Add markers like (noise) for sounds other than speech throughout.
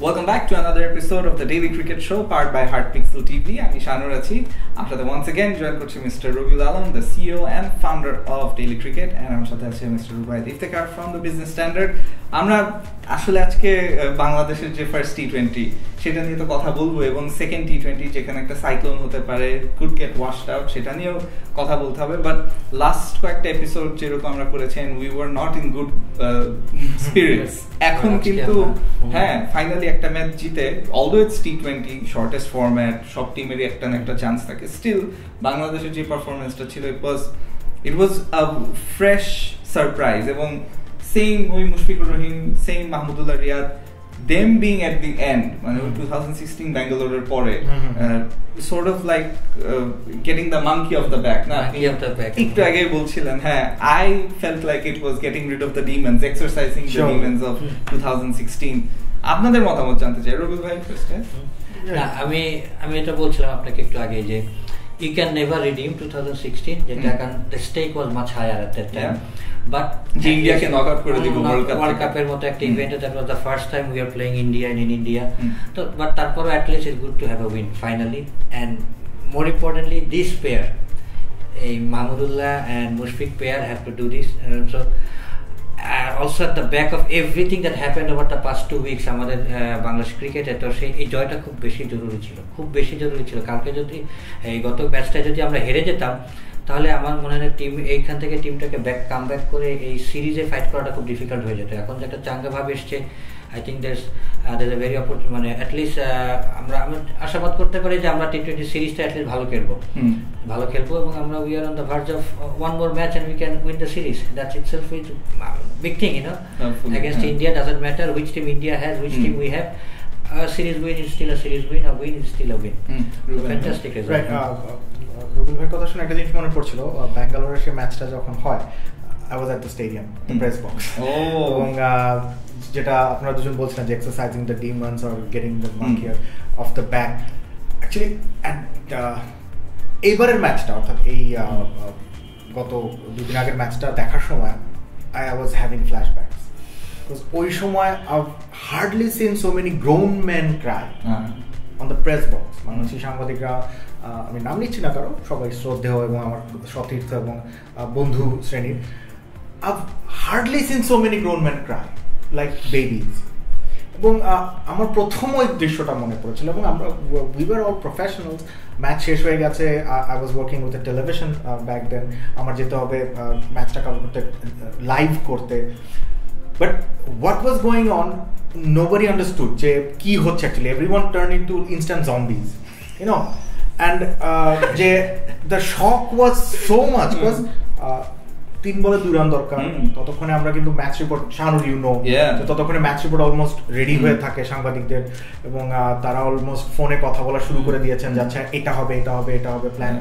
Welcome back to another episode of the Daily Cricket Show powered by Heart Pixel TV. আমি শানুর আছি আপনার সাথে once again join করছি Mr. Rubiul Alam, the CEO and founder of Daily Cricket and আমার সাথে আছে Mr. Rubaid Iftekhar from the Business Standard. আমরা আসলে আজকে বাংলাদেশের যে ফার্স্ট টি টোয়েন্টি সেটা নিয়ে তো কথা বলব এবং সেকেন্ড টি টোয়েন্টি যেখানে একটা সাইক্লোন হতে পারে কুড গেট ওয়াশড আউট সেটা নিয়েও কথা বলতে হবে। বাট লাস্ট কয়েকটা এপিসোড যেরকম আমরা করেছেন we were not in good spirits এখন কিন্তু (laughs) হ্যাঁ ফাইনালি একটা ম্যাচ জিতে although it's T twenty shortest format সব টিমেরই একটা না একটা চান্স থাকে। স্টিল বাংলাদেশের যে পারফরমেন্সটা ছিল it was it was a fresh surprise এবং সেম ওই Mushfiqur Rahim same Mahmudullah Riyad them being at the end মানে ওই টু থাউজেন্ড সিক্সটিন ব্যাঙ্গালোরের পরে sort of like getting the monkey off the back না? একটু আগে বলছিলেন হ্যাঁ I felt like it was getting rid of the demons exercising the demons of two thousand sixteen আপনাদের মতামত জানতে চাই রবিউল ভাই ফার্স্টে না আমি আমি এটা বলছিলাম আপনাকে একটু আগে যে you can never redeem 2016 যেটা কারণ the stake was much higher at that time. But ইন্ডিয়াকে নক আউট করে দিব ওয়ার্ল্ড কাপ ওয়ার্ল্ড কাপের মতো একটা ইভেন্টে that was the first time we are playing India in India তো বাট তারপরও is good to have a win finally and more importantly this pair এই Mahmudullah and Mushfiq pair have to do this so also at the back of everything that happened over the past two weeks আমাদের বাংলাদেশ ক্রিকেটে তো সেই এই জয়টা খুব বেশি জরুরি ছিল খুব বেশি জরুরি ছিল। কালকে যদি এই গত ম্যাচটা যদি আমরা হেরে যেতাম তাহলে আমার মনে হয় টিম এইখান থেকে টিমটাকে ব্যাক কাম ব্যাক করে এই সিরিজে ফাইট করাটা খুব ডিফিকাল্ট হয়ে যেত এখন যে একটা চাঙ্গা ভাব এসছে আই থিঙ্ক দেস দের এ ভেরি মানে অ্যাটলিস্ট আমরা আমি আশাবাদ করতে পারি যে আমরা টি টোয়েন্টি সিরিজটা অ্যাটলিস্ট ভালো খেলব ভালো খেলব এবং আমরা we are on the verge of one more match and we can win the series that's it self with big thing you know against India doesn't matter which team India has, which team we have. A series win is still a series win, a win is still a win. So fantastic result. Right. রবিল ভাইয়ের কথা শুনে একটা জিনিস মনে পড়ছিল ব্যাঙ্গালোরের সে ম্যাচটা যখন হয় I was at the stadium press box এবং যেটা আপনারা দুজন বলছিলেন যে exercising the demons or getting the মাঙ্কিয়ার off the back actually এইবারের ম্যাচটা অর্থাৎ এই গত দুদিন আগের ম্যাচটা দেখার সময় আই ওয়াজ হ্যাভিং ফ্ল্যাশব্যাকস ওই সময় hardly seen so many grown man cry on the press box Bangladeshi সাংবাদিকরা আমি নাম নিচ্ছি না কারও, সবাই শ্রদ্ধেয় এবং আমার সতীর্থ এবং বন্ধু শ্রেণির। I hardly seen so many grown man cry like babies এবং আমার প্রথম ওই দৃশ্যটা মনে পড়েছিল এবং আমরা we were all professionals match শেষ হয়ে গেছে I was working with a television back then আমার যেতে হবে ম্যাচটা কভার করতে লাইভ করতে। But what was going on nobody understood যে কি হচ্ছে actually every one turn into instant zombies you know (laughs) যে the shock was so much because তিন বলে দুই রান দরকার। ততক্ষণে আমরা কিন্তু ম্যাচ রিপোর্ট শানুর ইউ নো ততক্ষণে ম্যাচ রিপোর্ট অলমোস্ট রেডি হয়ে থাকে সাংবাদিকদের। এবং তারা অলমোস্ট ফোনে কথা বলা শুরু করে দিয়েছেন যে আচ্ছা এটা হবে এটা হবে এটা হবে প্ল্যান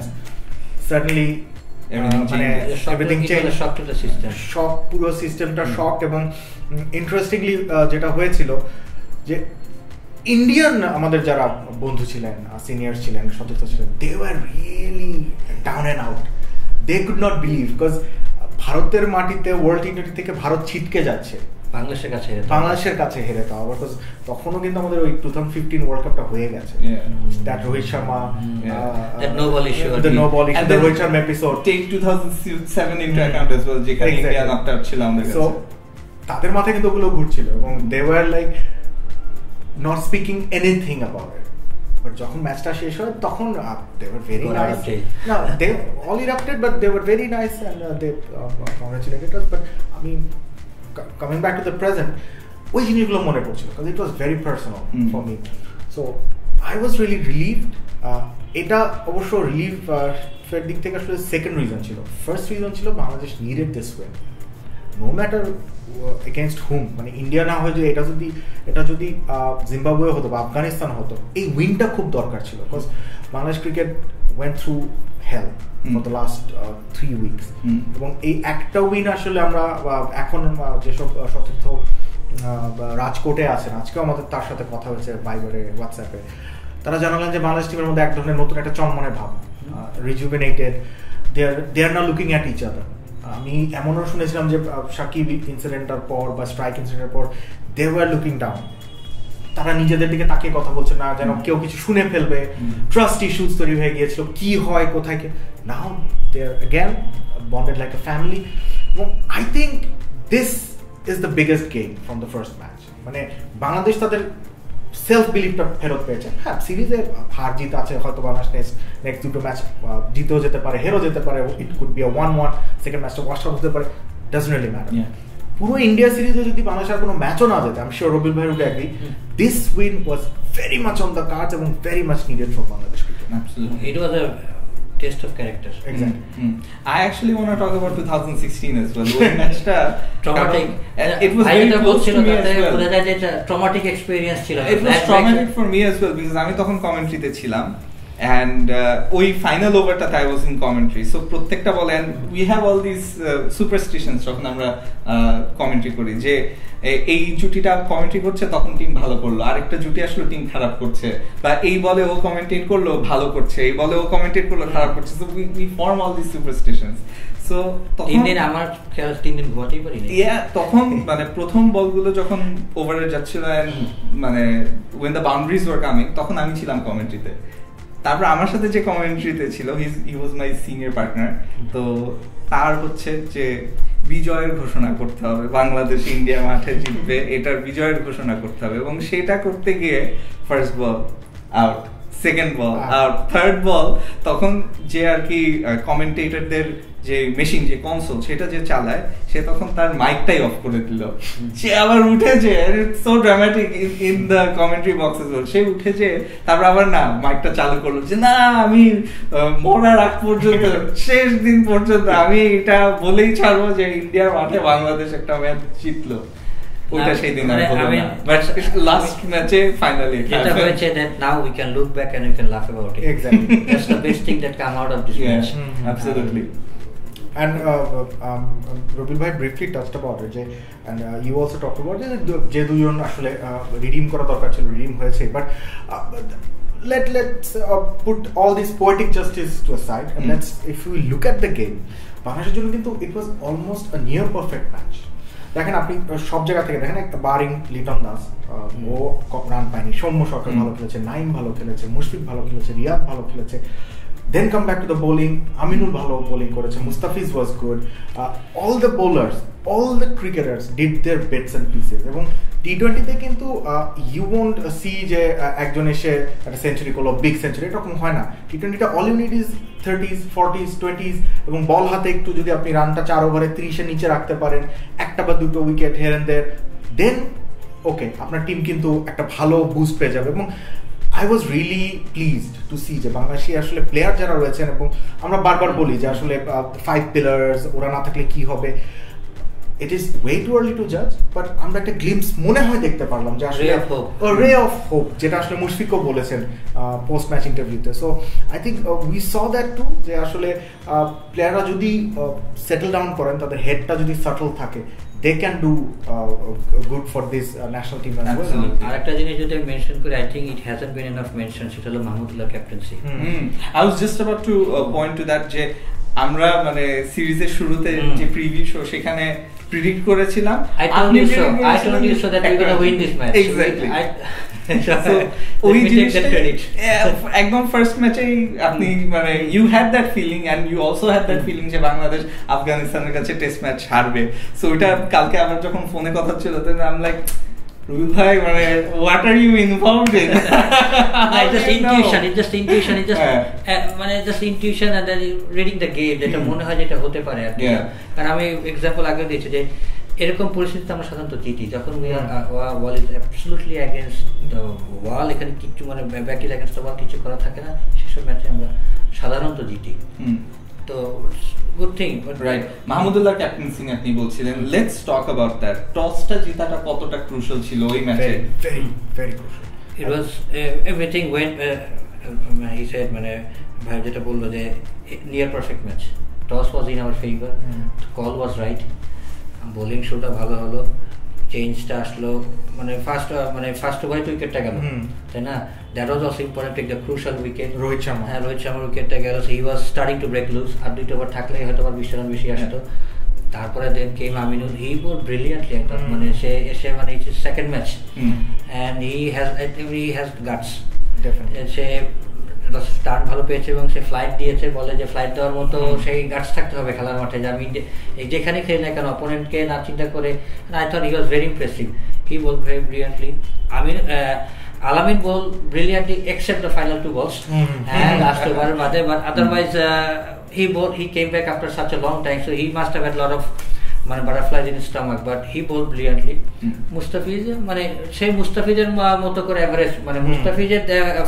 সার্টেনলি মানে এভরিথিং চেঞ্জ শক পুরো সিস্টেমটা শক এবং ইন্টারেস্টিংলি যেটা হয়েছিল যে ইন্ডিয়ান আমাদের যারা বন্ধু ছিলেন সিনিয়র ছিলেন সতীর্থ ছিলেন they were really down and out they could not believe because ভারতের মাটিতে ওয়ার্ল্ড টি টোয়েন্টি থেকে ভারত ছিটকে যাচ্ছে। বাংলাদেশের কাছে বাংলাদেশের কাছে হেরে তাও বিকজ তখনও কিন্তু আমাদের ওই টু থাউজেন্ড ফিফটিন ওয়ার্ল্ড কাপটা হয়ে গেছে। That Rohit Sharma no ball issue the no ball issue the Rohit Sharma episode take 2007 into account as well যেখানে ইন্ডিয়া আউট ছিল আমাদের কাছে। তাদের মাথায় কিন্তু ওগুলো ঘুরছিল এবং they were like not speaking anything about it but যখন ম্যাচটা শেষ হয় তখন দে ওয়ার ভেরি নাইস না they all erupted but they were very nice and they congratulated but আমি coming back to the present ওই জিনিসগুলো মনে পড়ছিল কারণ it was very personal for me so I was really relieved এটা অবশ্য relieve এর দিক থেকে আসলে সেকেন্ড রিজন ছিল। ফার্স্ট রিজন ছিল Bangladesh needed this way no matter against whom মানে ইন্ডিয়া না হয় যে এটা যদি এটা যদি জিম্বাবুয়ে হতো বা আফগানিস্তান হতো এই উইনটা খুব দরকার ছিল because Bangladesh cricket went through hell for the last three weeks এবং এই একটা উইন আসলে আমরা এখন যেসব সতীর্থ রাজকোটে আছেন আজকেও আমাদের তার সাথে কথা হয়েছে বাইবারে হোয়াটসঅ্যাপে তারা জানালেন যে বাংলাদেশ টিমের মধ্যে এক ধরনের নতুন একটা চনমনে ভাব রিজুভিনেটেড দে আর দে আর না লুকিং অ্যাট ইচ আদার আমি এমনও শুনেছিলাম যে সাকিব ইনসিডেন্টের পর বা স্ট্রাইক ইনসিডেন্টের পর দে ওয়ার লুকিং ডাউন তারা নিজেদের দিকে তাকিয়ে কথা বলছে না যেন কেউ কিছু শুনে ফেলবে। ট্রাস্ট ইস্যুস তৈরি হয়ে গিয়েছিল কি হয় কোথায় কি now they again bonded like a family এবং I think this is the biggest game from the first match মানে বাংলাদেশ তাদের সেলফ বিলিভটা ফেরত পেয়েছে হ্যাঁ সিরিজে হার জিত আছে হয়তো বা নেক্সট নেক্সট দুটো ম্যাচ জিতেও যেতে পারে হেরো যেতে পারে it could be one one second ম্যাচটা ওয়াশ আউট হতে পারে ডাজন্ট রিয়েলি ম্যাটার পুরো ইন্ডিয়া সিরিজে যদি বাংলাদেশ আর কোনো ম্যাচও না যেতে আমি শিওর রবিল ভাই would agree this win was very much on the cards এবং very much needed for Bangladesh cricket Absolutely. It was a test of character. Exactly. Mm, mm. I actually want to talk about 2016 as well. ওই ম্যাচটা Traumatic. It was ভাই very close to me as well. Experience ছিল It was traumatic for me as well because আমি তখন কমেন্ট্রিতে ছিলাম and uh, ওই final ওভারটাতে I was in commentary so প্রত্যেকটা বলে we have all these uh, superstitions যখন আমরা কমেন্ট্রি করি যে এই জুটিটা কমেন্ট্রি করছে তখন টিম ভালো করল। আরেকটা জুটি আসলো টিম খারাপ করছে। বা এই বলে ও কমেন্টেট করল ভালো করছে। এই বলে ও কমেন্টেট করল খারাপ করছে। So we we form all this superstitions so তিন দিন আমার খেয়াল তিন দিন ঘুমাতেই পারিনি ইয়া তখন মানে প্রথম বলগুলো যখন ওভারে যাচ্ছিল and মানে when the boundaries were coming তখন আমি ছিলাম কমেন্ট্রিতে তারপর আমার সাথে যে কমেন্ট্রিতে ছিল হি ওয়াজ মাই সিনিয়র পার্টনার তো তার হচ্ছে যে বিজয়ের ঘোষণা করতে হবে বাংলাদেশ ইন্ডিয়া মাঠে জিতবে এটার বিজয়ের ঘোষণা করতে হবে এবং সেটা করতে গিয়ে first ball out second ball আর আউট থার্ড বল তখন যে আর কি কমেন্টেটরদের যে মেশিন যে কনসোল সেটা যে চালায় সে তখন তার মাইকটাই অফ করে দিল। সে আবার উঠেছে so dramatic in the commentary boxes সে উঠেছে তারপর আবার না মাইকটা চালু করল যে না আমি মরার আগ পর্যন্ত (laughs) শেষ দিন পর্যন্ত আমি এটা বলেই ছাড়বো যে ইন্ডিয়ার মাঠে বাংলাদেশ একটা ম্যাচ জিতলো। ওইটা সেই দিন মানে আর হলো আমি- না। বাট লাস্ট ম্যাচে ফাইনালি যেটা হয়েছে now we can look back and we can laugh about it. Exactly. that's the best thing that come out of this Yeah, match. Absolutely. And uh, uh, um, bhai briefly touched about it and uh, you also talked about যে দুজন আসলে redeem করা দরকার ছিল redeem হয়েছে but let let's uh, put all this poetic justice to aside and Mm. let's if we look at the game বাংলাদেশের জন্য কিন্তু it was almost a near perfect match দেখেন আপনি সব জায়গা থেকে দেখেন একটা বারিং লিটন দাস ও রান পায়নি সৌম্য সরকার Mm. ভালো খেলেছে নাইম ভালো খেলেছে মুশফিক ভালো খেলেছে রিয়াদ ভালো খেলেছে then come back to the bowling Aminul ভালো বোলিং করেছে Mustafiz was good all the bowlers all the cricketers did their bits and pieces এবং টি টোয়েন্টিতে কিন্তু ইউ ওন্ট সি যে একজন এসে একটা সেঞ্চুরি করল বিগ সেঞ্চুরি এরকম হয় না। T টোয়েন্টিটা all unit is thirties forties twenties এবং বল হাতে একটু যদি আপনি রানটা চার ওভারে ত্রিশের নিচে রাখতে পারেন, একটা বা দুটো উইকেট হের এন্ড দের দেন ওকে আপনার টিম কিন্তু একটা ভালো বুস্ট পেয়ে যাবে। এবং I was really pleased to see যে বাংলাদেশি আসলে প্লেয়ার যারা রয়েছেন এবং আমরা বারবার বলি যে আসলে ফাইভ পিলার্স ওরা না থাকলে কি হবে? It is way too early to জাজ বাট আমরা একটা গ্লিমস মনে হয় দেখতে পারলাম যে আসলে রে অফ হোপ যেটা আসলে মুশফিকও বলেছেন পোস্ট ম্যাচ ইন্টারভিউতে so I think we saw that too যে আসলে প্লেয়াররা যদি সেটেল ডাউন করেন তাদের হেডটা যদি সাটল থাকে they can do good for this national team আর একটা জিনিস যদি আমি মেনশন করি I think it hasn't been enough mention সেটা হলো Mahmudullah captaincy hmm. I was just about to point to that যে আমরা মানে সিরিজের শুরুতে। যে প্রিভিউ শো সেখানে প্রিডিক্ট করেছিলাম I told আপনি you so. predict I told you so that we're gonna win this match. Exactly. I- So, (laughs) Let ওই জিনিসটা that credit. Yeah, একদম ফার্স্ট ম্যাচেই আপনি মানে you had that feeling and you also had that feeling যে বাংলাদেশ আফগানিস্তানের কাছে test match হারবে সো ওইটা কালকে আবার যখন ফোনে কথা ছিল তখন আম লাইক মানে what are you involved in No, it's just intuition. It's just (laughs) intuition. It's just হ্যাঁ। uh, মানে যেটা মনে হয় যেটা হতে পারে আর কারণ আমি এক্সাম্পল আগে দিয়েছি যে এরকম পরিস্থিতিতে আমরা সাধারণত জিতি। যখন we are wall is absolutely against the wall এখানে কিছু মানে back is against the wall কিছু করা থাকে না সেসব ম্যাচে আমরা সাধারণত জিতি। তো good thing right Mahmudullah captaincy আপনি বলছিলেন লেটস টক অ্যাবাউট দ্যাট টসটা জেতাটা কতটা ক্রুশাল ছিল ওই ম্যাচে very very crucial It was everything went. Uh, uh, he said, মানে ভাই যেটা বলল যে near perfect match toss was in our favour call was right bowling শোটা ভালো হলো। চেঞ্জটা আসলো। মানে ফার্স্ট মানে ফার্স্ট ওভারে উইকেটটা গেল। তাই না? That was also important take the crucial wicket Rohit Sharma. হ্যাঁ রোহিত শর্মার উইকেটটা গেল। He was starting to break loose আর দুইটা ওভার থাকলে হয়তো আর বিশ রান বেশি আসতো। তারপরে দেন কেম আমিনুল। হি বোল ব্রিলিয়ান্টলি একটা। মানে সে এসে মানে second match and he has he has guts say start ভালো পেয়েছে এবং সে ফ্লাইট দিয়েছে বলে যে ফ্লাইট দেওয়ার মতো সেই গার্ডস থাকতে হবে খেলার মাঠে যে আমি যেখানে খেলে না কেন অপোনেন্টকে না চিন্তা করে I thought he was very impressive he ball very brilliantly আমি Alamin ball brilliantly except the final two balls. and last over বাদে but otherwise uh, he bowled, he came back after such a long time so he must have had a lot of মানে butterflies in stomach but he bowl brilliantly Mustafiz মানে সেই মুস্তাফিজের মতো করে average মানে মুস্তাফিজের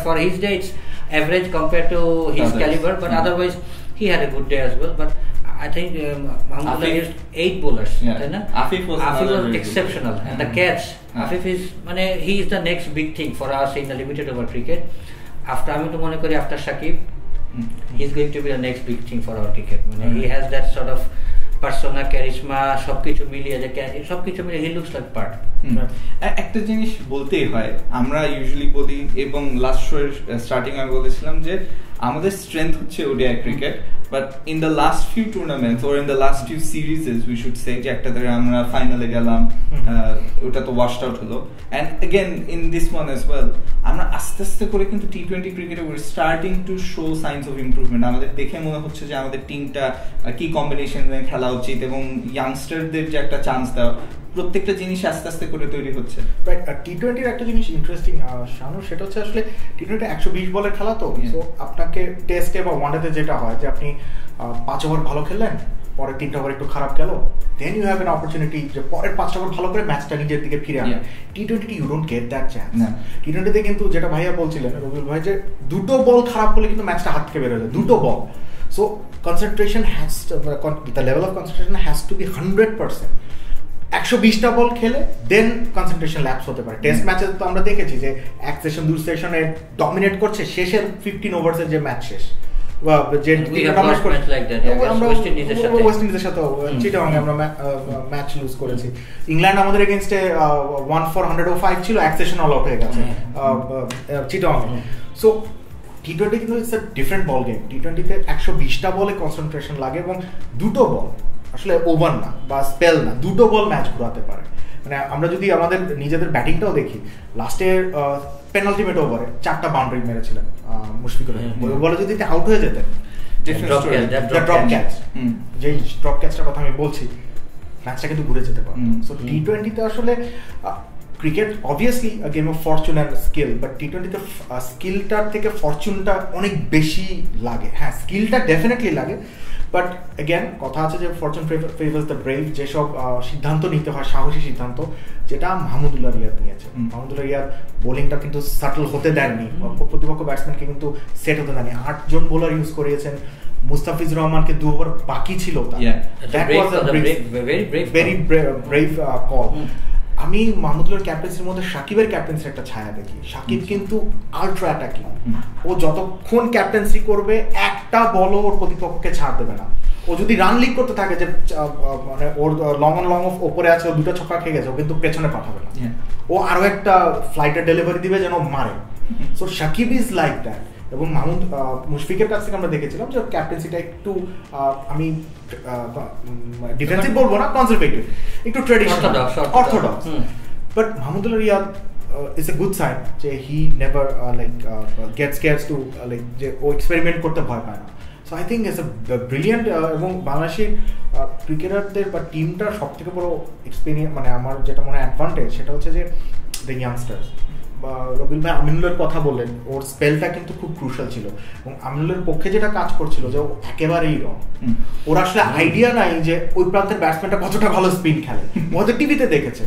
for his day it's average compared to his Others. caliber, but mm. otherwise he had a good day as well. But I think um, Mahmoud used eight bowlers. Yeah. Afif was, Afif was exceptional, and the catch. Yeah. Afif is, মানে he is the next big thing for us in the limited over cricket. After আমি তো মনে করি after Shakib, mm. he's going to be the next big thing for our cricket. মানে mm. he has that sort of persona charisma সবকিছু মিলিয়ে যে সবকিছু মিলিয়ে হি লুকস লাইক পার্ট একটা জিনিস বলতেই হয় আমরা ইউজুয়ালি বলি এবং লাস্ট শো স্টার্টিং আমি বলেছিলাম যে আমাদের স্ট্রেংথ হচ্ছে ODI cricket but in the last few tournaments or in the last few series we should say যে একটা ধরে আমরা ফাইনালে গেলাম ওটা তো ওয়াশ আউট হলো। And again in this one as well আমরা আস্তে আস্তে করে কিন্তু টি টোয়েন্টি ক্রিকেটে we're starting to show signs of improvement আমাদের দেখে মনে হচ্ছে যে আমাদের টিমটা কি কম্বিনেশন খেলা উচিত এবং ইয়াংস্টারদের যে একটা চান্স দেওয়া প্রত্যেকটা জিনিস আস্তে আস্তে করে তৈরি হচ্ছে। রাইট আর টি টোয়েন্টির একটা জিনিস ইন্টারেস্টিং শানু সেটা হচ্ছে আসলে টি টোয়েন্টি একশো বিশ বলের খেলা তো আপনাকে টেস্টে বা ওয়ানডেতে যেটা হয় যে আপনি পাঁচ ওভার ভালো খেললেন পরের তিনটা ওভার একটু খারাপ গেল then you have an opportunity যে পরের পাঁচটা ওভার ভালো করে ম্যাচটা নিজের দিকে ফিরে আনে। T twenty you don't get that chance T টোয়েন্টিতে কিন্তু যেটা ভাইয়া বলছিলেন রবিউল ভাই যে দুটো বল খারাপ হলে কিন্তু ম্যাচটা হাত থেকে বেরোয় দুটো ball so concentration has the level of concentration has to be hundred percent একশো বিশটা বল খেলে দেন কনসেন্ট্রেশন ল্যাপস হতে পারে। টেস্ট ম্যাচে তো আমরা দেখেছি যে এক সেশন দু সেশনে ডমিনেট করছে শেষের ফিফটিন ওভার্সের যে ম্যাচ শেষ। যে ওয়েস্ট ইন্ডিজের সাথে। চিটাং আমরা ম্যাচ লুজ করেছি। ইংল্যান্ড আমাদের এগেনস্টে ওয়ান ফোর হান্ড্রেড ও ফাইভ ছিল এক সেশন অল আউট হয়ে গেছে চিটাং সো টি টোয়েন্টি কিন্তু it's different ball game T টোয়েন্টিতে একশো বিশটা বলে কনসেন্ট্রেশন লাগে এবং দুটো বল আসলে ওভার না বা স্পেল না দুটো বল ম্যাচ ঘুরাতে পারে। মানে আমরা যদি আমাদের নিজেদের ব্যাটিংটাও দেখি লাস্টের পেনাল্টিমেট ওভারে চারটা বাউন্ডারি মেরেছিলেন মুশফিকুর ওই বলে যদি আউট হয়ে যেতেন ড্রপ ক্যাচ যেই ড্রপ ক্যাচটার কথা আমি বলছি ম্যাচটা কিন্তু ঘুরে যেতে পারে। সো টি টোয়েন্টিতে আসলে cricket obviously game of fortune and skill but T টোয়েন্টিতে স্কিলটার থেকে ফরচুনটা অনেক বেশি লাগে। হ্যাঁ স্কিলটা ডেফিনেটলি লাগে। বাট অ্যাগেন কথা আছে যে ফরচুন ফেভার্স দ্য ব্রেভ যেসব সিদ্ধান্ত নিতে হয় সাহসী সিদ্ধান্ত যেটা মাহমুদুল্লাহ রিয়াদ নিয়েছে। মাহমুদুল্লাহ রিয়াদ বোলিংটা কিন্তু সাটল হতে দেননি। প্রতিপক্ষ ব্যাটসম্যানকে কিন্তু সেট হতে দেননি। আটজন বোলার ইউজ করিয়েছেন। মুস্তাফিজ রহমানকে দু ওভার বাকি ছিল ভেরি ব্রেভ কল আমি মাহমুদুল্লাহর ক্যাপ্টেন্সির মধ্যে সাকিবের ক্যাপ্টেন্সির একটা ছায়া দেখি। সাকিব কিন্তু আলট্রা অ্যাটাকিং ও যতক্ষণ ক্যাপ্টেন্সি করবে একটা বলও ওর প্রতিপক্ষকে ছাড় দেবে না। ও যদি রান লিক করতে থাকে যে মানে ওর লং অন লং অফ ওপরে আছে ও দুটো ছক্কা খেয়ে গেছে ও কিন্তু পেছনে পাঠাবে না। ও আরও একটা ফ্লাইটের ডেলিভারি দিবে যেন মারে। So Shakib is like that এবং মাহমুদ মুশফিকের কাছ থেকে আমরা দেখেছিলাম যে ক্যাপ্টেন্সিটা একটু আমি ডিফেন্সিভ বলব না কনজারভেটিভ একটু traditional orthodox but Mahmudullah Riyad it's a good sign যে he never like gets gets to like যে ও এক্সপেরিমেন্ট করতে ভয় পায় না। So I think it's a brilliant এবং বাংলাদেশের ক্রিকেটারদের বা টিমটার সব থেকে বড় এক্সপিরিয়েন্স মানে আমার যেটা মনে হয় অ্যাডভান্টেজ সেটা হচ্ছে যে দ্য ইয়াংস্টার্স রবিল ভাই আমিনুলের কথা বললেন ওর স্পেলটা কিন্তু খুব ক্রুশাল ছিল। এবং আমিনুলের পক্ষে যেটা কাজ করছিল যে ও একেবারেই রং ওর আসলে আইডিয়া নাই যে ওই প্রান্তের ব্যাটসম্যানটা কতটা ভালো স্পিন খেলে। ও হয়তো টিভিতে দেখেছে।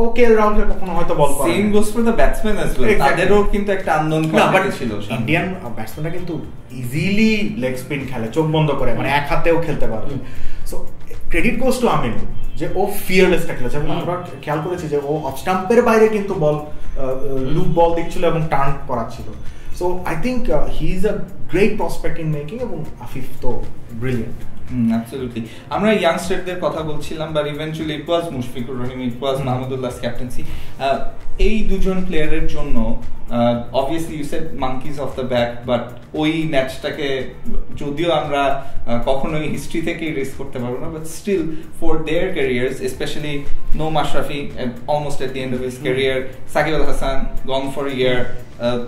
ও কে রাহুলকে কখনো হয়তো বল করে same goes for the batsman as well তাদেরও কিন্তু একটা আন্দোলন ছিল ইন্ডিয়ান ব্যাটসম্যানটা কিন্তু ইজিলি লেগ স্পিন খেলে চোখ বন্ধ করে মানে এক হাতেও খেলতে পারে so credit goes to Aminul যে ও ফিয়ারলেসটা খেলেছে। আমরা খেয়াল করেছি যে ও অফ স্টাম্পের বাইরে কিন্তু বল লুপ বল দিচ্ছিল এবং turn করাচ্ছিল। So I think he is a great prospect in making এবং আফিফ তো ব্রিলিয়েন্ট অ্যাবসলিউটলি আমরা ইয়াংস্টারদের কথা বলছিলাম but eventually it was Mushfiqur Rahim it was Mahmudullah captaincy এই দুজন প্লেয়ারের জন্য obviously you said monkeys off the back but ওই ম্যাচটাকে যদিও আমরা কখনোই হিস্ট্রি থেকেই রেস করতে পারব না but still for their careers specially no Mashrafe almost at the end of his career Shakib Al Hasan gone for year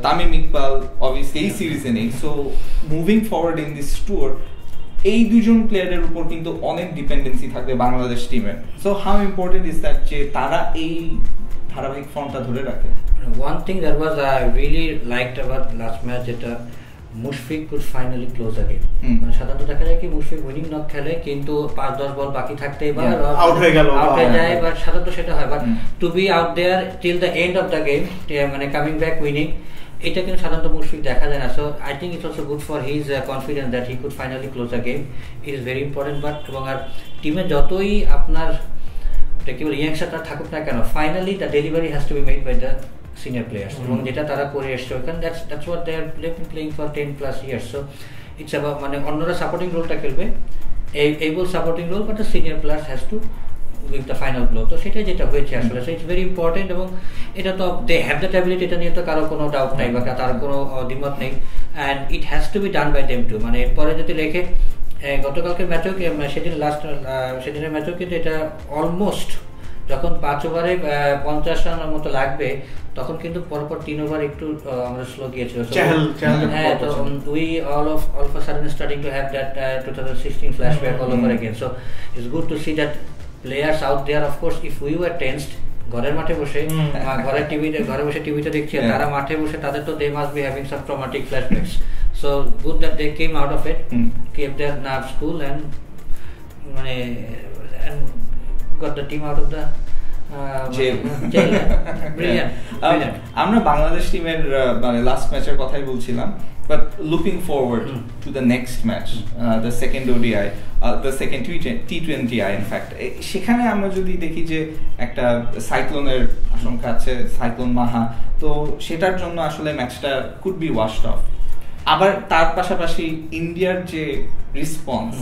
Tamim Iqbal obviously এই সিরিজে নেই. So moving forward in this tour এই দুজন প্লেয়ারের উপর কিন্তু অনেক ডিপেন্ডেন্সি থাকবে বাংলাদেশ টিমের so how important is that যে তারা এই ধারাবাহিক ফর্মটা ধরে রাখে? One thing that was I really liked about last match যেটা মুশফিক কুড ফাইনালি ক্লোজ আগে মানে সাধারণত দেখা যায় কি মুশফিক উইনিং নক খেলে কিন্তু পাঁচ দশ বল বাকি থাকতে বা আউট হয়ে গেল। আউট হয়ে যায় বাট সাধারণত সেটা হয়। But to be out there till the end of the game মানে কামিং ব্যাক উইনিং এটা কিন্তু সাধারণত মুশফিক দেখা যায় না। So I think it's also good for his confidence that he could finally close the game it is very important but এবং আর টিমে যতই আপনার কি বলে ইয়াংস্টারটা থাকুক না কেন finally the delivery has to be made by the senior players এবং যেটা তারা করে এসছে ওখানে that's that's what they are playing for ten plus years so it's about মানে অন্যরা সাপোর্টিং রোলটা খেলবে able supporting role but the senior players has to with the final blow তো সেটাই যেটা হয়েছে আসলে। সো ইটস ভেরি ইম্পর্টেন্ট এবং এটা তো দে হ্যাভ দ্যাট অ্যাবিলিটি এটা নিয়ে তো কারও কোনো ডাউট নাই বা তার কোনো দ্বিমত নেই। And it has to be done by them to মানে এরপরে যদি লেখে গতকালকের ম্যাচেও সেদিন লাস্ট সেদিনের ম্যাচেও কিন্তু এটা অলমোস্ট যখন পাঁচ ওভারে পঞ্চাশ রানের মতো লাগবে তখন কিন্তু পরপর তিন ওভার একটু আমরা স্লো গিয়েছিল। হ্যাঁ তো we all of all of sudden starting to have that two thousand sixteen flash back all over again so it's good to see that players out there of course if we were tensed ঘরের মাঠে বসে ঘরের টিভিতে ঘরে বসে টিভিতে দেখছি তারা মাঠে বসে তাদের তো they must be having some traumatic flashbacks so good that they came out of it kept their nerve school and মানে and got the team out of the (laughs) আমরা বাংলাদেশ টিমের মানে লাস্ট ম্যাচের কথাই বলছিলাম but looking forward to the next match the second ODI the second T twenty I in fact সেখানে আমরা যদি দেখি যে একটা সাইক্লোনের আশঙ্কা আছে সাইক্লোন মাহা তো সেটার জন্য আসলে ম্যাচটা কুড বি ওয়াশড অফ আবার তার পাশাপাশি ইন্ডিয়ার যে রেসপন্স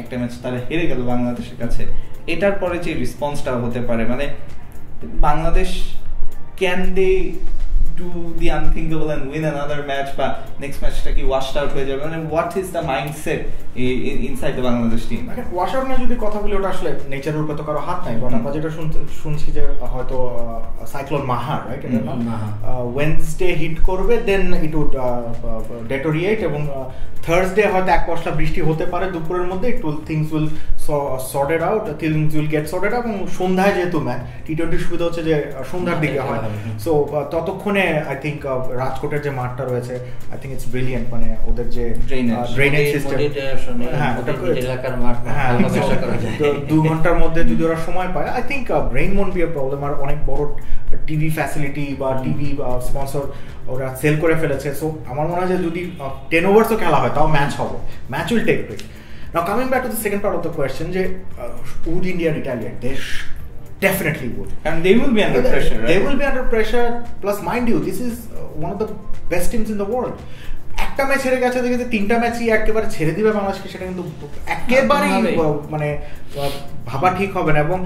একটা ম্যাচ তারা হেরে গেল বাংলাদেশের কাছে এটার পরে যে রেসপন্সটা হতে পারে মানে Bangladesh can they do the unthinkable and win another match বা নেক্সট ম্যাচটা কি ওয়াশ আউট হয়ে যাবে? মানে what is the mindset inside the Bangladesh team মানে ওয়াশ আউট নিয়ে যদি কথা বলি ওটা আসলে নেচারের উপর তো কারও হাত নাই। বাট আমরা যেটা শুনছি যে হয়তো সাইক্লোন মাহার রাইট এটা ওয়েনসডে হিট করবে দেন ইট উড ডেটোরিয়েট এবং থার্সডে হয়তো এক পশলা বৃষ্টি হতে পারে দুপুরের মধ্যে। It will things will sorted out things will get sorted out এবং সন্ধ্যায় যেহেতু ম্যাচ টি টোয়েন্টির সুবিধা হচ্ছে যে সন্ধ্যার দিকে হয়। সো ততক্ষণে আই থিঙ্ক রাজকোটের যে মাঠটা রয়েছে আই থিঙ্ক ইটস ব্রিলিয়েন্ট মানে ওদের যে ড্রেনেজ সিস্টেম হ্যাঁ দু ঘণ্টার মধ্যে যদি ওরা সময় পায় আই থিঙ্ক ব্রেইন মন বি প্রবলেম আর অনেক বড় টিভি ফ্যাসিলিটি বা টিভি স্পন্সর ওরা সেল করে ফেলেছে। সো আমার মনে হয় যে যদি টেন ওভার্সও খেলা হয় তাও ম্যাচ হবে। Match will take place Now coming back to the second part of the question, যে uh, would India retaliate? They definitely would. And they will be under they, pressure, right? They will be under pressure. Plus, mind you, this is uh, one of the best teams in the world. একটা match হেরে গেছে দেখে তিনটা ম্যাচই একেবারে ছেড়ে দিবে বাংলাদেশকে সেটা কিন্তু একেবারেই মানে ভাবা ঠিক হবে না এবং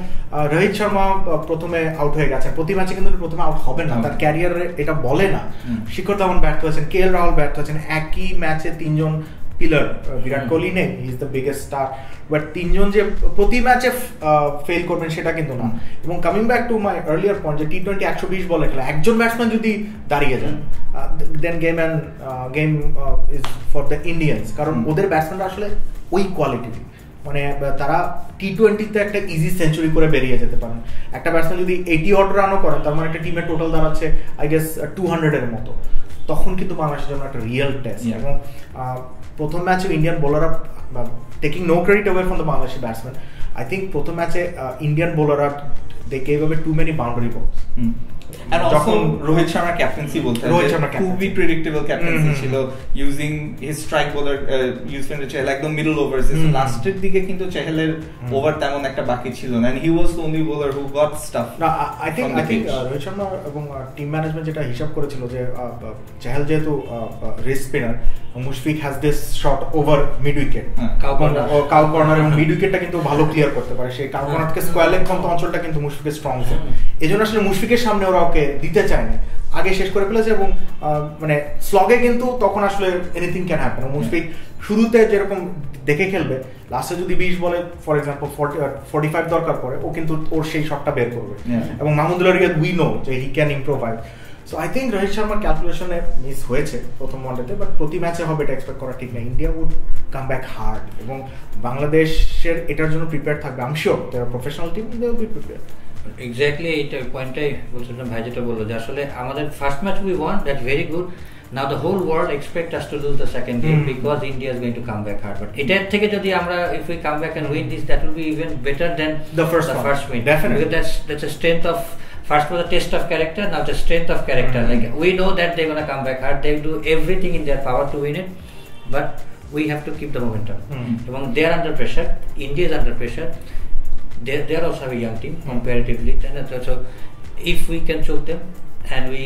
রোহিত শর্মা প্রথমে আউট হয়ে গেছে প্রতি ম্যাচে কিন্তু প্রথমে আউট হবে না তার ক্যারিয়ারে এটা বলে না শিখর ধাওয়ান ব্যর্থ হয়েছেন কে এল রাহুল ব্যর্থ হয়েছেন একই ম্যাচে তিনজন পিলার বিরাট কোহলি নেই is the biggest star but তিনজন যে প্রতি ম্যাচে ফেল করবেন সেটা কিন্তু না। এবং coming back to my earlier point যে টি টোয়েন্টি একশো বিশ বলে খেলা একজন ব্যাটসম্যান যদি দাঁড়িয়ে যান then game and game is for the Indians কারণ ওদের ব্যাটসম্যানরা আসলে ওই কোয়ালিটির মানে তারা টি টোয়েন্টিতে একটা ইজি সেঞ্চুরি করে বেরিয়ে যেতে পারেন। একটা ব্যাটসম্যান যদি এইটি অট রানও করেন তার মানে একটা টিমের টোটাল দাঁড়াচ্ছে আই গেস টু হান্ড্রেডের মতো। তখন কিন্তু বাংলাদেশের জন্য একটা রিয়েল টেস্ট এবং প্রথম ম্যাচে Indian বোলাররা taking no credit away from the Bangladeshi batsman I think প্রথম ম্যাচে Indian বোলাররা they gave too many boundary balls And also Rohit শর্মার ক্যাপ্টেন্সি বলতে রোহিত শর্মার খুবই প্রেডিক্টেবল ক্যাপ্টেন্সি ছিল ইউজিং হিজ স্ট্রাইক বোলার ইউজফেন চেহেল একদম মিডল ওভার্স লাস্টের দিকে কিন্তু চেহেলের ওভার তেমন একটা বাকি ছিল না। He was only bowler who got stuff না I think I think Rohit Sharma এবং টিম ম্যানেজমেন্ট যেটা হিসাব করেছিল যে চেহেল যেহেতু race spinner Mushfiq has this shot over mid wicket cow corner এবং মিড উইকেটটা কিন্তু ভালো ক্লিয়ার করতে পারে। সেই কাউ কর্নারকে স্কোয়ার লেগ অঞ্চলটা কিন্তু মুশফিকের স্ট্রং জোন এই জন্য আসলে মুশফিকের সামনে ওরা ওকে দিতে চায়নি। আগে শেষ করে ফেলেছে এবং মানে স্লগে কিন্তু তখন আসলে এনিথিং ক্যান হ্যাপেন মুশফিক শুরুতে যেরকম দেখে খেলবে লাস্টে যদি বিশ বলে ফর এক্সাম্পল ফর্টি ফাইভ দরকার পড়ে ও কিন্তু ওর সেই শটটা বের করবে। এবং মাহমুদুল্লাহ রিয়াদ উই নো যে he can improvise so I think Rohit শর্মার ক্যালকুলেশনে মিস হয়েছে প্রথম ওয়ানডেতে বাট প্রতি ম্যাচে হবে এটা এক্সপেক্ট করা ঠিক না India would come back hard এবং বাংলাদেশের এটার জন্য প্রিপেয়ার থাকবে। আমি sure professional team they will be prepare exactly এইটা পয়েন্টটাই বলছিলাম ভাই যেটা বলল যে আসলে আমাদের first match we won that very good Now the whole world expect us to lose the second game mm. because India is going to come back hard. But এটার থেকে যদি আমরা if we come back and win this, that will be even better than the first the one. first win. Definitely, because that's that's a strength of first was a test of character, now the strength of character. Mm. Like we know that they're gonna come back hard. They'll do everything in their power to win it, but we have to keep the momentum. Mm. They are under pressure. India is under pressure. They they are also a young team comparatively. So if we can choke them and we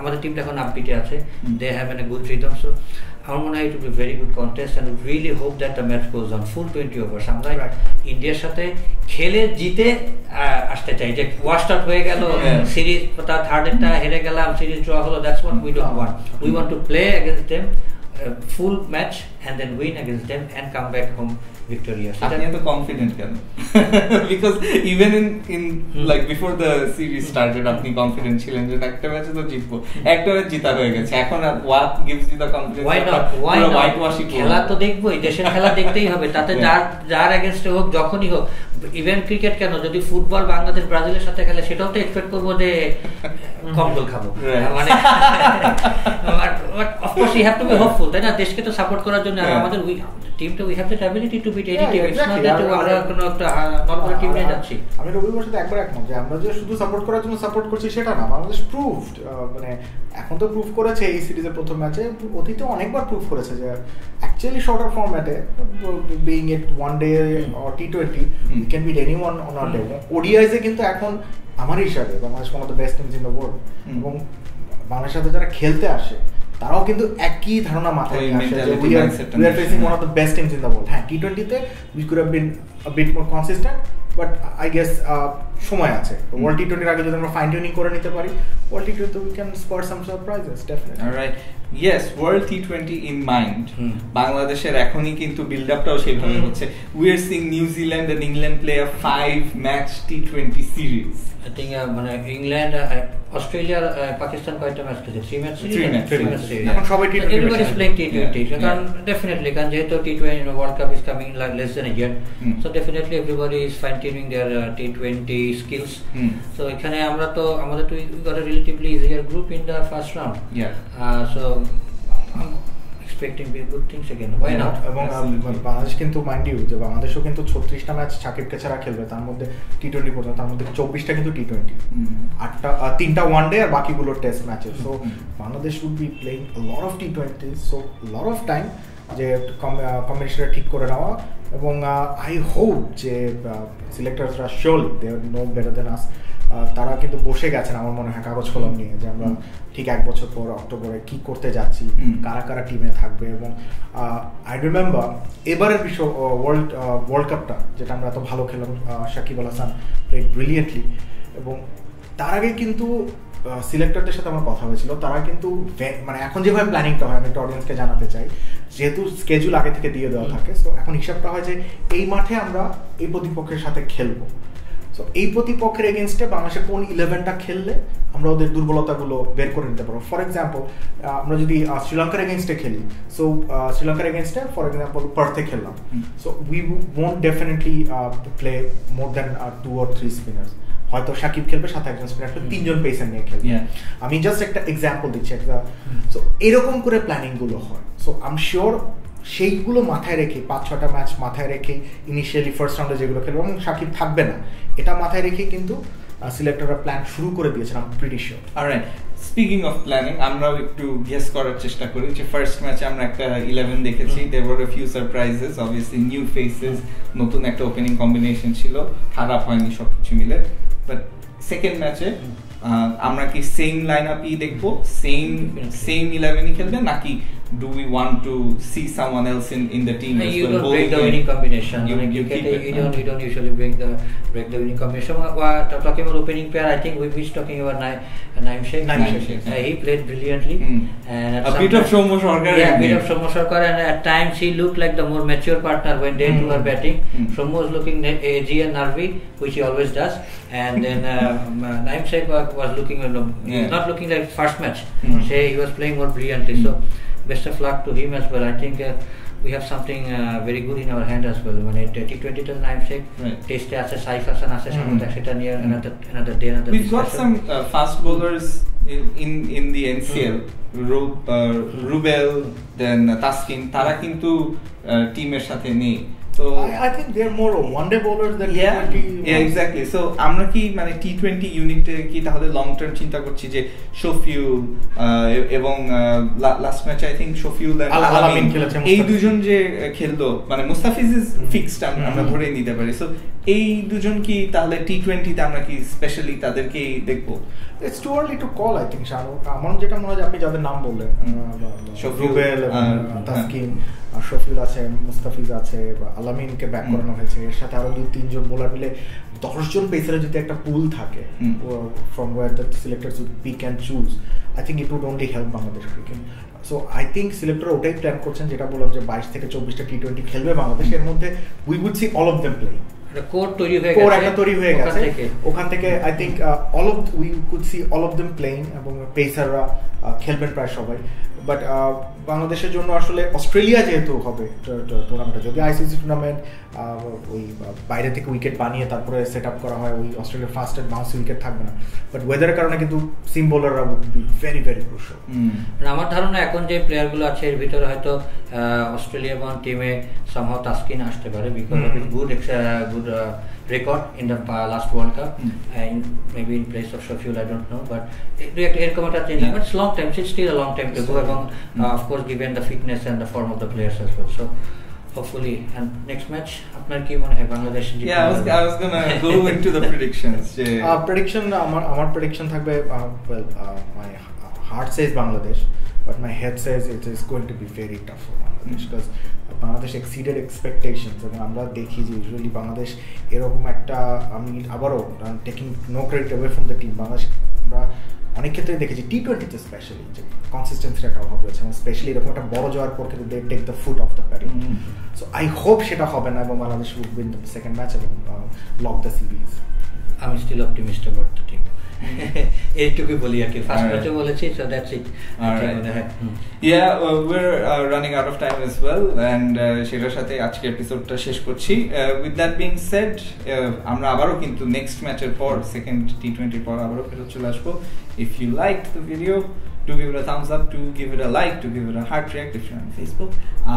আমাদের টিমটা এখন আপবিটে আছে they have an a good rhythm so আমার মনে হয় it be very good contest and really hope that the match goes on full twenty overs আমরা ইন্ডিয়ার সাথে খেলে জিতে আসতে চাই। যে ওয়াশ আউট হয়ে গেল সিরিজ তার থার্ডেরটা হেরে গেলাম সিরিজ ড্র হলো that's what we don't want we want to play against them full match and then win against them and come back home আপনি এত কনফিডেন্ট কেন? Because even in in like before the series started আপনি confident ছিলেন যে একটা ম্যাচে তো জিতবো। একটা ম্যাচ জিতা হয়ে গেছে। এখন what gives you the confidence why not why whitewashing খেলা তো দেখবোই দেশের খেলা দেখতেই হবে। তাতে যার যার এগেইনস্টে হোক যখনই হোক। ইভেন্ট ক্রিকেট কেন? যদি ফুটবল বাংলাদেশ ব্রাজিলের সাথে খেলে সেটাও তো এক্সপেক্ট করব যে কম খাব। মানে of course you have to be hopeful তাই না? দেশকে তো সাপোর্ট করার জন্য আর আমাদের টিমটা we have that ability to beat any team it's not that আমরা কোনো একটা নরমাল টিম নিয়ে যাচ্ছি। আমি রবিবার সাথে একবার একমত যে আমরা যে শুধু সাপোর্ট করার জন্য সাপোর্ট করছি সেটা না বাংলাদেশ প্রুভড মানে এখন তো প্রুভ করেছে এই সিরিজের প্রথম ম্যাচে অতীতে অনেকবার প্রুভ করেছে যে অ্যাকচুয়ালি শর্টার ফরম্যাটে being it one day or T twenty can beat any one on our day ওডিআইজে কিন্তু এখন আমার হিসাবে Bangladesh one of the best teams in the world এবং বাংলাদেশের সাথে যারা খেলতে আসে তারাও কিন্তু একই ধারণা মাথায় আসে যে we are we are facing one of the best teams in the world হ্যাঁ টি টোয়েন্টিতে we could have been a bit more consistent but I guess সময় আছে। ওয়ার্ল্ড টি টোয়েন্টির আগে যদি আমরা ফাইন টিউনিং করে নিতে পারি world T twenty we can spot some surprises definitely right yes world T twenty in mind বাংলাদেশের এখনই কিন্তু বিল্ড আপটাও সেইভাবে হচ্ছে। We are seeing New Zealand and England play a five match T twenty series I think মানে England Australia Pakistan কয়টা match খেলেছে। Three match three match এখন সবাই T everybody is playing T twenty কারণ ডেফিনেটলি কারণ যেহেতু T twenty world cup is coming less than year so definitely everybody is fine tuning their T twenty skills so এখানে আমরা তো আমাদের তো got relatively easier group in the first round so expecting good things again. Why not? এবং বাংলাদেশ কিন্তু mind you যে বাংলাদেশও কিন্তু ছত্রিশটা ম্যাচ সাকিবকে ছাড়া খেলবে তার মধ্যে টি টোয়েন্টি পর্যন্ত তার মধ্যে চব্বিশটা কিন্তু টি টোয়েন্টি আটটা তিনটা ওয়ান ডে আর বাকিগুলো test matches so Bangladesh would be playing lot of T twenty so lot of time যে কম্বিনেশনটা ঠিক করে নেওয়া। এবং আই হোপ যে সিলেক্টার্সরা surely they know better than us তারা কিন্তু বসে গেছেন আমার মনে হয় কাগজ কলম নিয়ে যে আমরা ঠিক এক বছর পর অক্টোবরে কি করতে যাচ্ছি কারা কারা টিমে থাকবে এবং আই রিমেম্বার এবারের বিশ্ব ওয়ার্ল্ড ওয়ার্ল্ড কাপটা যেটা আমরা এত ভালো খেলাম সাকিব আল হাসান প্লেড ব্রিলিয়েন্টলি এবং তার আগে কিন্তু সিলেক্টরদের সাথে আমার কথা হয়েছিল তারা কিন্তু মানে এখন যেভাবে প্ল্যানিংটা হয় আমি একটা অডিয়েন্সকে জানাতে চাই যেহেতু স্কেজুল আগে থেকে দিয়ে দেওয়া থাকে সো এখন হিসাবটা হয় যে এই মাঠে আমরা এই প্রতিপক্ষের সাথে খেলব। সো এই প্রতিপক্ষের এগেনস্টে বাংলাদেশে কোন ইলেভেনটা খেললে আমরা ওদের দুর্বলতাগুলো বের করে নিতে পারব। ফর এক্সাম্পল আমরা যদি শ্রীলঙ্কার এগেনস্টে খেলি সো শ্রীলঙ্কার এগেনস্টে ফর এক্সাম্পল পার্থে খেললাম। So we won't definitely play more than two or three spinners হয়তো সাকিব খেলবে সাথে একজন স্পিনার তিনজন পেসার নিয়ে খেলবে। আমি জাস্ট একটা এক্সাম্পল দিচ্ছি একটা সো এরকম করে প্ল্যানিংগুলো হয়। সো আম শিওর সেইগুলো মাথায় রেখে পাঁচ ছটা ম্যাচ মাথায় রেখে ইনিশিয়ালি ফার্স্ট রাউন্ডে যেগুলো খেলবে এবং সাকিব থাকবে না এটা মাথায় রেখে কিন্তু সিলেক্টররা প্ল্যান শুরু করে দিয়েছেন আমি pretty sure alright speaking of planning আমরাও একটু গেস করার চেষ্টা করি যে ফার্স্ট ম্যাচে আমরা একটা ইলেভেন দেখেছি they were few surprises obviously new faces নতুন একটা ওপেনিং কম্বিনেশন ছিল খারাপ হয়নি সব কিছু মিলে বাট সেকেন্ড ম্যাচে আমরা কি সেম লাইন আপই দেখব সেম সেম ইলেভেনই খেলবে নাকি do we want to see someone else in, in the team no, you well? don't break the winning combination. You, like you, cricket, it, you don't you don't usually break the break the winning combination. Well, talking about opening pair I think we missed talking about Naim, Naim Sheikh Naim Sheikh, uh, he played brilliantly. Mm. and a bit of Shomo Sarkar yeah a bit of Shomo Sarkar and at times he looked like the more mature partner when they mm. two were batting. Mm. Shomo was looking edgy and nervy which he always does. And then (laughs) uh, Naim Sheikh was looking uh, yeah. not looking like first match. Mm. he was playing more brilliantly. So best of luck to him as well. I think uh, we have something uh, very good in our hand as well. When মানে T20 তে Naim taste as আছে Saif and as a নিয়ে another another day another We've got some uh, fast bowlers in in, in the NCL. Mm. uh, Rubel, then uh, Taskin, তারা কিন্তু টিমের সাথে নেই So I, I think R more one-day bowlers than yeah, T20. Yeah, exactly. So আমরা কি মানে T twenty ইউনিটে কি তাহলে লং টার্ম চিন্তা করছি যে শফিউল এবং last match I think Shafiul Alamin এই দুজন যে খেলতো মানে মুস্তাফিজ ইজ ফিক্সড আমরা ধরে নিতে পারি। সো এই দুজন কি তাহলে টি টোয়েন্টিতে আমরা কি স্পেশালি তাদেরকেই দেখব? It's too early to call I think Shahrukh আমার যেটা মনে হয় আপনি যাদের নাম বললেন রুবেল তাসকিন শফিউল আছে মুস্তাফিজ আছে আলামিনকে ব্যাক করানো হয়েছে। এর সাথে আরও দুই তিনজন বোলার মিলে দশজন পেসারে যদি একটা পুল থাকে from were the selectors would pick and choose I think it would only help Bangladesh cricket so I think selector ওটাই প্ল্যান করছেন যেটা বললাম যে বাইশ থেকে চব্বিশটা টি টোয়েন্টি খেলবে বাংলাদেশ এর মধ্যে we would see all of them play core তৈরি হয়ে একটা তৈরি হয়ে গেছে ওখান থেকে I think all of we could see all of them playing এবং পেসাররা খেলবেন প্রায় সবাই। বাট বাংলাদেশের জন্য আসলে অস্ট্রেলিয়া যেহেতু হবে টুর্নামেন্টটা যদি আইসিসি টুর্নামেন্ট ওই বাইরে থেকে উইকেট বানিয়ে তারপরে সেট আপ করা হয় ওই অস্ট্রেলিয়ার ফার্স্ট অ্যান্ড বাউন্স উইকেট থাকবে না। বাট ওয়েদারের কারণে কিন্তু seam বোলাররা would be very very crucial আমার ধারণা এখন যে প্লেয়ারগুলো আছে এর ভিতরে হয়তো অস্ট্রেলিয়া এবং টিমে সামহাও তাস্কিন আসতে পারে because of good good record in the uh, last World Cup, mm. uh, in, maybe in place of Sheffield, I don't know. But এরকম একটা change but it's long time. It's still a long time to go. এবং uh, of course, given the fitness and the form of the players as well. So hopefully and next match আপনার কি মনে হয় Bangladesh yeah i was i was going to go into the predictions uh, prediction আমার আমার prediction থাকবে uh, well uh, my heart says bangladesh but my head says it is going to be very tough for bangladesh because Bangladesh exceeded expectations এবং আমরা দেখি যে usually Bangladesh এরকম একটা আমি আবারও taking no credit away from the team Bangladesh আমরা অনেক ক্ষেত্রে দেখেছি টি টোয়েন্টিতে স্পেশালি যে কনসিস্টেন্সির একটা অভাব রয়েছে। এবং স্পেশালি এরকম একটা বড় যাওয়ার পর কিন্তু they take the foot off the pedal so I hope সেটা হবে না এবং Bangladesh will win the second match এবং লক দ্য সিরিজ আমি still optimist about the team (laughs) এইটুকুই বলি আর কি। ফার্স্ট ম্যাচে বলেছি so that's it yeah we are running out of time as well and সেটার সাথে আজকে এপিসোডটা শেষ করছি। উইথ দ্যাট বিং সেড আমরা আবারও কিন্তু নেক্সট ম্যাচের পর সেকেন্ড টি টোয়েন্টির পর আবারও ফেরত চলে আসব। If you like the video to give it a thumbs up, to give it a like, to give it a heart react if you're on Facebook.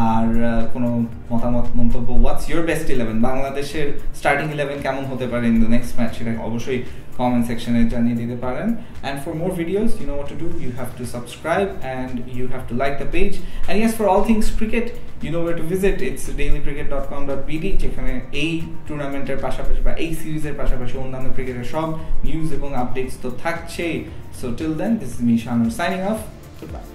আর কোনো মতামত মন্তব্য হোয়াটস ইউর বেস্ট ইলেভেন বাংলাদেশের স্টার্টিং ইলেভেন কেমন হতে পারে in the next match সেটা অবশ্যই কমেন্ট সেকশনে জানিয়ে দিতে পারেন। And for more videos you know what to do you have to subscribe and you have to like the page and yes for all things cricket you know where to visit it's daily cricket dot com dot BD যেখানে এই টুর্নামেন্টের পাশাপাশি বা এই সিরিজের পাশাপাশি অন্যান্য ক্রিকেটের সব নিউজ এবং আপডেটস তো থাকছেই। So till then this is me Shanur signing off Goodbye.